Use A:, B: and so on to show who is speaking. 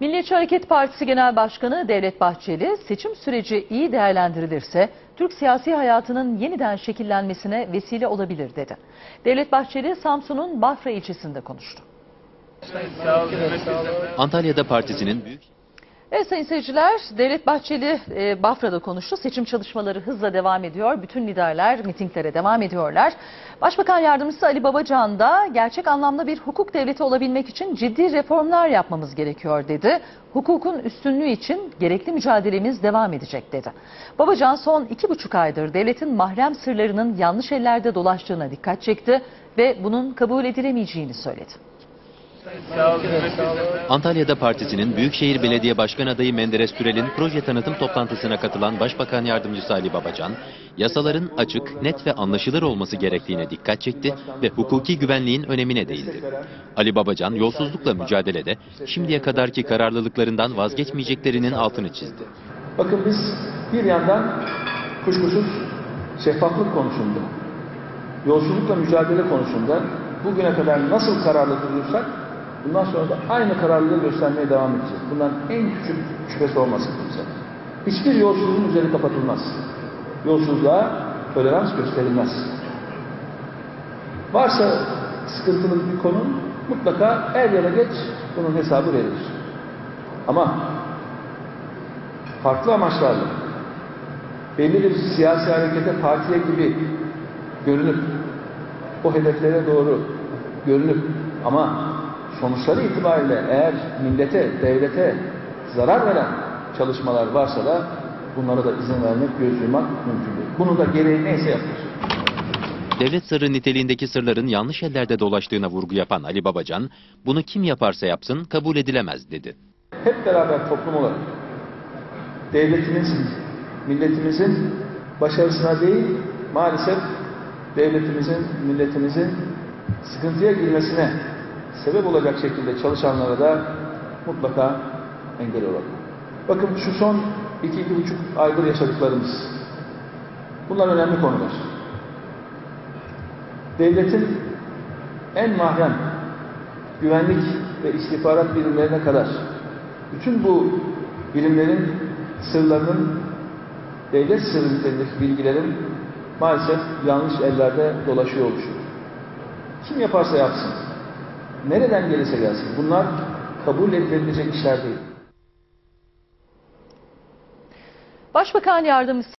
A: Milliyetçi Hareket Partisi Genel Başkanı Devlet Bahçeli, seçim süreci iyi değerlendirilirse Türk siyasi hayatının yeniden şekillenmesine vesile olabilir dedi. Devlet Bahçeli, Samsun'un Bafra ilçesinde konuştu.
B: Antalya'da partisinin büyük
A: Evet sayın seyirciler, Devlet Bahçeli e, Bafra'da konuştu. Seçim çalışmaları hızla devam ediyor. Bütün liderler mitinglere devam ediyorlar. Başbakan Yardımcısı Ali Babacan da gerçek anlamda bir hukuk devleti olabilmek için ciddi reformlar yapmamız gerekiyor dedi. Hukukun üstünlüğü için gerekli mücadelemiz devam edecek dedi. Babacan son iki buçuk aydır devletin mahrem sırlarının yanlış ellerde dolaştığına dikkat çekti ve bunun kabul edilemeyeceğini söyledi.
B: Antalya'da partisinin Büyükşehir Belediye Başkan adayı Menderes Türel'in proje tanıtım toplantısına katılan Başbakan Yardımcısı Ali Babacan, yasaların açık, net ve anlaşılır olması gerektiğine dikkat çekti ve hukuki güvenliğin önemine değindi. Ali Babacan, yolsuzlukla mücadelede şimdiye kadarki kararlılıklarından vazgeçmeyeceklerinin altını çizdi.
C: Bakın biz bir yandan kuşkusuz şeffaflık konusunda, yolsuzlukla mücadele konusunda bugüne kadar nasıl kararlı durursak bundan sonra da aynı kararlılığı göstermeye devam edeceğiz. Bundan en küçük şüphesi olmasın kimse. Hiçbir yolsuzluğun üzeri kapatılmaz. Yolsuzluğa tolerans gösterilmez. Varsa sıkıntılı bir konu mutlaka er ya da geç bunun hesabı verilir. Ama farklı amaçlarla belli bir siyasi harekete partiye gibi görünüp o hedeflere doğru görünüp ama sonuçları itibariyle eğer millete, devlete zarar veren çalışmalar varsa da bunlara da izin vermek, göz yummak mümkün değil. Bunun da gereği neyse yapılır.
B: Devlet sırrı niteliğindeki sırların yanlış ellerde dolaştığına vurgu yapan Ali Babacan, bunu kim yaparsa yapsın kabul edilemez dedi.
C: Hep beraber toplum olarak devletimizin, milletimizin başarısına değil maalesef devletimizin, milletimizin sıkıntıya girmesine sebep olacak şekilde çalışanlara da mutlaka engel olalım. Bakın şu son iki, iki buçuk aydır yaşadıklarımız. Bunlar önemli konular. Devletin en mahrem güvenlik ve istihbarat birimlerine kadar bütün bu birimlerin sırlarının devlet sırrı bilgilerin maalesef yanlış ellerde dolaşıyor oluşuyor. Kim yaparsa yapsın, nereden gelirse gelsin bunlar kabul edilebilecek işler değil.
A: Başbakan Yardımcısı